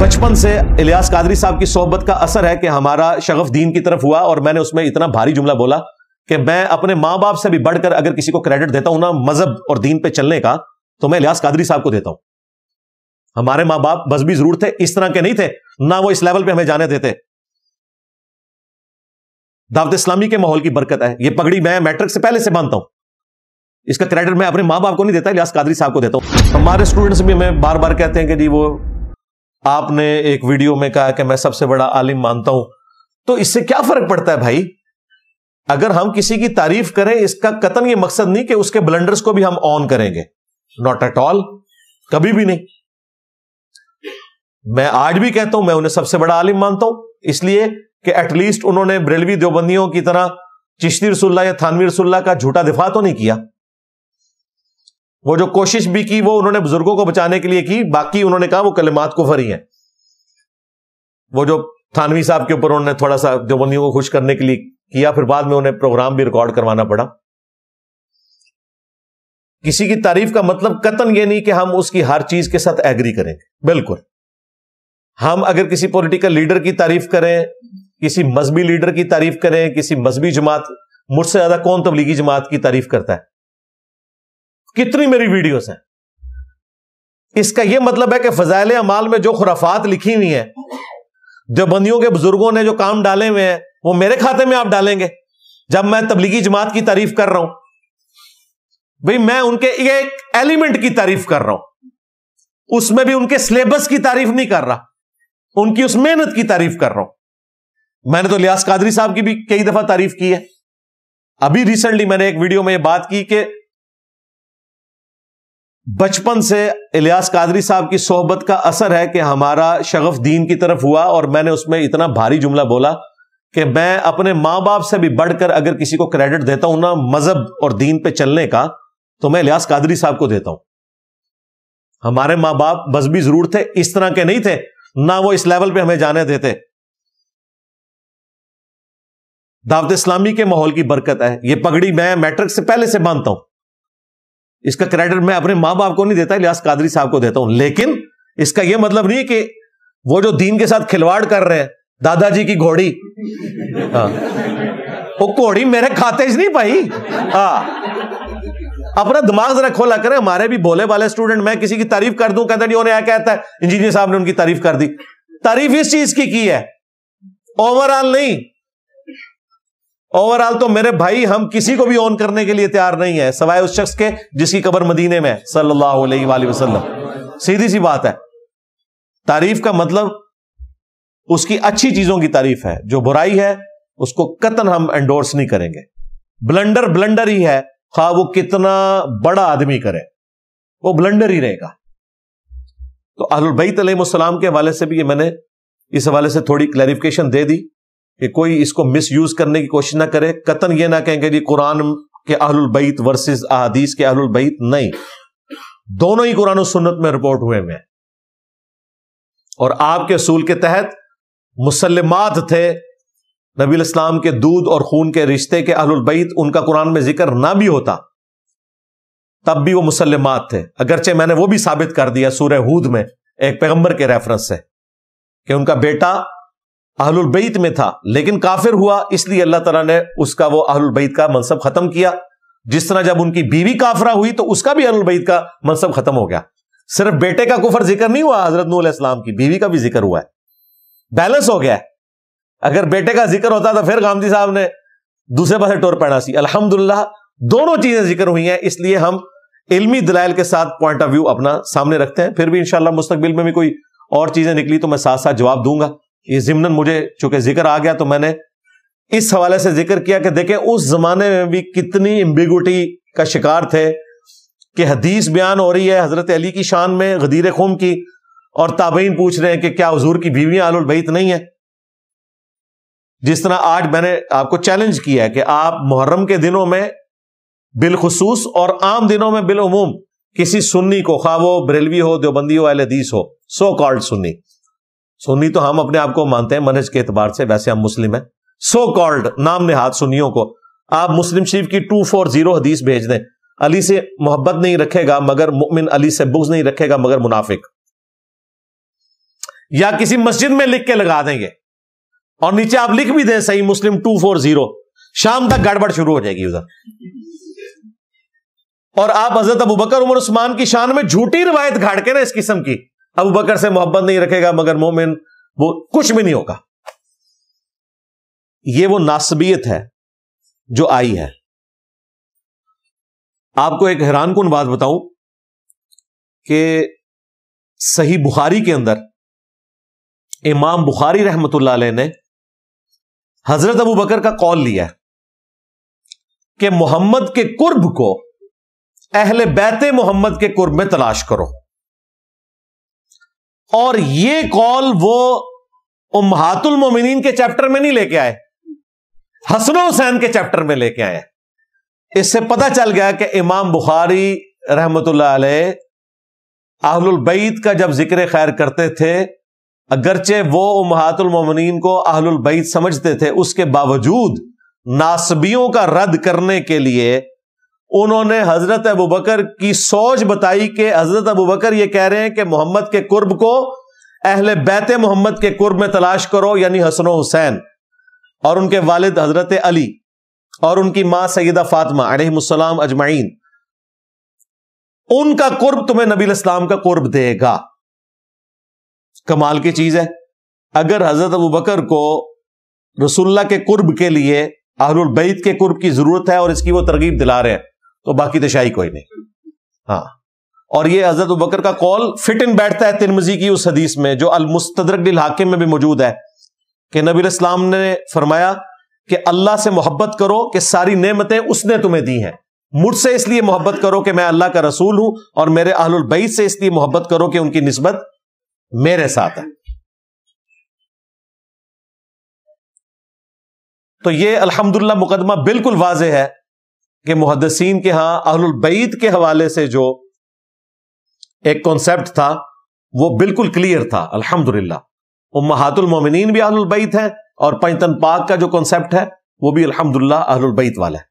بچپن سے الیاس قادری صاحب کی صحبت کا اثر ہے کہ ہمارا شغف دین کی طرف ہوا اور میں نے اس میں اتنا بھاری جملہ بولا کہ میں اپنے ماں باپ سے بھی بڑھ کر اگر کسی کو کریڈٹ دیتا ہوں نا مذہب اور دین پہ چلنے کا، تو میں الیاس قادری صاحب کو دیتا ہوں۔ ہمارے ماں باپ بس بھی ضرور تھے، اس طرح کے نہیں تھے، نہ وہ اس لیول پہ ہمیں جانے دیتے۔ دعوت اسلامی کے ماحول کی برکت ہے۔ یہ پگڑی میں میٹرک سے پہلے سے مانتا ہوں۔ اس کا کریڈٹ میں اپنے ماں باپ کو نہیں دیتا، الیاس قادری صاحب کو دیتا ہوں۔ ہمارے اسٹوڈنٹس بھی ہمیں بار بار کہتے ہیں کہ جی وہ آپ نے ایک ویڈیو میں کہا کہ میں سب سے بڑا عالم مانتا ہوں، تو اس سے کیا فرق پڑتا ہے بھائی؟ اگر ہم کسی کی تعریف کریں، اس کا قطن یہ مقصد نہیں کہ اس کے بلنڈرز کو بھی ہم آن کریں گے۔ ناٹ ایٹ آل کبھی بھی نہیں۔ میں آج بھی کہتا ہوں، میں انہیں سب سے بڑا عالم مانتا ہوں۔ اس لیے کہ ایٹ لیسٹ انہوں نے بریلوی دیوبندیوں کی طرح چشتی رسول اللہ یا تھانوی رسول اللہ کا جھوٹا دفاع تو نہیں کیا۔ وہ جو کوشش بھی کی وہ انہوں نے بزرگوں کو بچانے کے لیے کی، باقی انہوں نے کہا وہ کلمات کو فری ہیں۔ وہ جو تھانوی صاحب کے اوپر انہوں نے تھوڑا سا دیوبندیوں کو خوش کرنے کے لیے کیا، پھر بعد میں انہیں پروگرام بھی ریکارڈ کروانا پڑا۔ کسی کی تعریف کا مطلب قطن یہ نہیں کہ ہم اس کی ہر چیز کے ساتھ ایگری کریں۔ گے بالکل۔ ہم اگر کسی پولیٹیکل لیڈر کی تعریف کریں، کسی مذہبی لیڈر کی تعریف کریں، کسی مذہبی جماعت، مجھ سے زیادہ کون تبلیغی جماعت کی تعریف کرتا ہے؟ کتنی میری ویڈیوز ہیں؟ اس کا یہ مطلب ہے کہ فضائل امال میں جو خرافات لکھی ہوئی ہیں، جو بندیوں کے بزرگوں نے جو کام ڈالے ہوئے ہیں، وہ میرے کھاتے میں آپ ڈالیں گے۔ جب میں تبلیغی جماعت کی تعریف کر رہا ہوں، بھائی میں ان کے ایک ایلیمنٹ کی تعریف کر رہا ہوں۔ اس میں بھی ان کے سلیبس کی تعریف نہیں کر رہا، ان کی اس محنت کی تعریف کر رہا ہوں۔ میں نے تو لیاس قادری صاحب کی بھی کئی دفعہ تعریف کی ہے۔ ابھی ریسنٹلی میں نے ایک ویڈیو میں یہ بات کی کہ بچپن سے الیاس قادری صاحب کی صحبت کا اثر ہے کہ ہمارا شغف دین کی طرف ہوا اور میں نے اس میں اتنا بھاری جملہ بولا کہ میں اپنے ماں باپ سے بھی بڑھ کر اگر کسی کو کریڈٹ دیتا ہوں نا مذہب اور دین پہ چلنے کا، تو میں الیاس قادری صاحب کو دیتا ہوں۔ ہمارے ماں باپ بس بھی ضرور تھے، اس طرح کے نہیں تھے، نہ وہ اس لیول پہ ہمیں جانے دیتے۔ دعوت اسلامی کے ماحول کی برکت ہے۔ یہ پگڑی میں میٹرک سے پہلے سے مانتا ہوں۔ اس کا کریڈٹ میں اپنے ماں باپ کو نہیں دیتا لیاس قادری صاحب کو دیتا ہوں۔ لیکن اس کا یہ مطلب نہیں کہ وہ جو دین کے ساتھ کھلواڑ کر رہے ہیں دادا جی کی گھوڑی۔ ہاں۔ وہ گھوڑی میرے کھاتے نہیں پائی۔ ہاں۔ اپنا دماغ ذرا کھولا کرے ہمارے بھی بولے والے اسٹوڈنٹ میں کسی کی تعریف کر دوں، کہتا نہیں جی، انہیں کہتا ہے۔ انجینئر صاحب نے ان کی تعریف کر دی۔ تعریف اس چیز کی کی ہے۔ اوور آل نہیں۔ اوور آل تو میرے بھائی ہم کسی کو بھی آن کرنے کے لیے تیار نہیں ہے سوائے اس شخص کے جس کی قبر مدینے میں صلی اللہ علیہ وآلہ وسلم۔ سیدھی سی بات ہے۔ تعریف کا مطلب اس کی اچھی چیزوں کی تعریف ہے۔ جو برائی ہے، اس کو قطن ہم انڈورس نہیں کریں گے۔ بلنڈر بلنڈر ہی ہے۔ خواہ وہ کتنا بڑا آدمی کرے۔ وہ بلنڈر ہی رہے گا۔ تو اہل البیت علیہ السلام کے حوالے سے بھی یہ میں نے اس حوالے سے تھوڑی کلیریفکیشن دے دی۔ کہ کوئی اس کو مس یوز کرنے کی کوشش نہ کرے، قطن یہ نہ کہیں گے جی قرآن کے اہل البیت ورسز احادیث کے اہل البیت نہیں۔ دونوں ہی قرآن و سنت میں رپورٹ ہوئے میں اور آپ کے اصول کے تحت مسلمات تھے۔ نبی الاسلام کے دودھ اور خون کے رشتے کے اہل البیت ان کا قرآن میں ذکر نہ بھی ہوتا۔ تب بھی وہ مسلمات تھے۔ اگرچہ میں نے وہ بھی ثابت کر دیا سورہ ہود میں ایک پیغمبر کے ریفرنس سے کہ ان کا بیٹا اہل البیت میں تھا، لیکن کافر ہوا، اس لیے اللہ تعالیٰ نے اس کا وہ اہل البیت کا منصب ختم کیا۔ جس طرح جب ان کی بیوی کافرہ ہوئی، تو اس کا بھی اہل البیت کا منصب ختم ہو گیا۔ صرف بیٹے کا کفر ذکر نہیں ہوا، حضرت نور علیہ السلام کی بیوی کا بھی ذکر ہوا ہے۔ بیلنس ہو گیا۔ ہے اگر بیٹے کا ذکر ہوتا تو پھر گاندھی صاحب نے دوسرے پاس ٹور پہنا سی۔ الحمد دونوں چیزیں ذکر ہوئی ہیں، اس لیے ہم علمی دلائل کے ساتھ پوائنٹ آف ویو اپنا سامنے رکھتے ہیں۔ پھر بھی انشاءاللہ مستقبل میں بھی کوئی اور چیزیں نکلی تو میں ساتھ ساتھ جواب دوں گا۔ یہ ضمن مجھے چونکہ ذکر آ گیا تو میں نے اس حوالے سے ذکر کیا کہ دیکھیں اس زمانے میں بھی کتنی امبیگوٹی کا شکار تھے کہ حدیث بیان ہو رہی ہے حضرت علی کی شان میں غدیر خون کی اور تابعین پوچھ رہے ہیں کہ کیا حضور کی بیویاں آل البیت نہیں ہے جس طرح آج میں نے آپ کو چیلنج کیا ہے کہ آپ محرم کے دنوں میں بالخصوص اور عام دنوں میں بالعموم کسی سنی کو، خواہ وہ بریلوی ہو، دیوبندی ہو، اہل حدیث ہو سو کالڈ سنی سنی تو ہم اپنے آپ کو مانتے ہیں منج کے اعتبار سے ویسے ہم مسلم ہیں۔ سو کالڈ نام نہاد سنیوں کو آپ مسلم شریف کی ٹو فور زیرو حدیث بھیج دیں۔ علی سے محبت نہیں رکھے گا، مگر مؤمن علی سے بغض نہیں رکھے گا، مگر منافق۔ یا کسی مسجد میں لکھ کے لگا دیں گے۔ اور نیچے آپ لکھ بھی دیں صحیح مسلم ٹو فور زیرو۔ شام تک گڑبڑ شروع ہو جائے گی ادھر۔ اور آپ حضرت ابو بکر عمر عثمان کی شان میں جھوٹی روایت گھاڑ کے نا اس قسم کی۔ ابو بکر سے محبت نہیں رکھے گا، مگر مومن وہ کچھ بھی نہیں ہوگا۔ یہ وہ ناسبیت ہے جو آئی ہے۔ آپ کو ایک حیران کن بات بتاؤں کہ صحیح بخاری کے اندر امام بخاری رحمت اللہ علیہ نے حضرت ابو بکر کا کال لیا کہ محمد کے قرب کو اہل بیت محمد کے قرب میں تلاش کرو۔ اور یہ کال وہ امہات المومنین کے چیپٹر میں نہیں لے کے آئے، حسن و حسین کے چیپٹر میں لے کے آئے۔ اس سے پتہ چل گیا کہ امام بخاری رحمت اللہ علیہ اہل البعید کا جب ذکر خیر کرتے تھے، اگرچہ وہ امہات المومنین کو اہل البعید سمجھتے تھے، اس کے باوجود ناسبیوں کا رد کرنے کے لیے انہوں نے حضرت ابو بکر کی سوچ بتائی کہ حضرت ابو بکر یہ کہہ رہے ہیں کہ محمد کے قرب کو اہل بیت محمد کے قرب میں تلاش کرو یعنی حسن و حسین، اور ان کے والد حضرت علی اور ان کی ماں سیدہ فاطمہ علیہ السلام اجمعین۔ ان کا قرب تمہیں نبی الاسلام کا قرب دے گا۔ کمال کی چیز ہے۔ اگر حضرت ابو بکر کو رسول اللہ کے قرب کے لیے اہل البعید کے قرب کی ضرورت ہے اور اس کی وہ ترغیب دلا رہے ہیں۔ تو باقی دشائی کوئی نہیں۔ ہاں۔ اور یہ حضرت بکر کا کال فٹ ان بیٹھتا ہے ترمزی کی اس حدیث میں جو المستدرک الحاکم میں بھی موجود ہے کہ نبی اسلام نے فرمایا کہ اللہ سے محبت کرو کہ ساری نعمتیں اس نے تمہیں دی ہیں۔ مجھ سے اس لیے محبت کرو کہ میں اللہ کا رسول ہوں اور میرے اہل البعید سے اس لیے محبت کرو کہ ان کی نسبت میرے ساتھ ہے۔ تو یہ الحمدللہ مقدمہ بالکل واضح ہے۔ کہ محدثین کے ہاں اہل البعید کے حوالے سے جو ایک کانسیپٹ تھا، وہ بالکل کلیئر تھا الحمد للہ امہات المومنین بھی اہل البعید ہے اور پنجتن پاک کا جو کانسیپٹ ہے، وہ بھی الحمد للہ اہل البعید والا ہے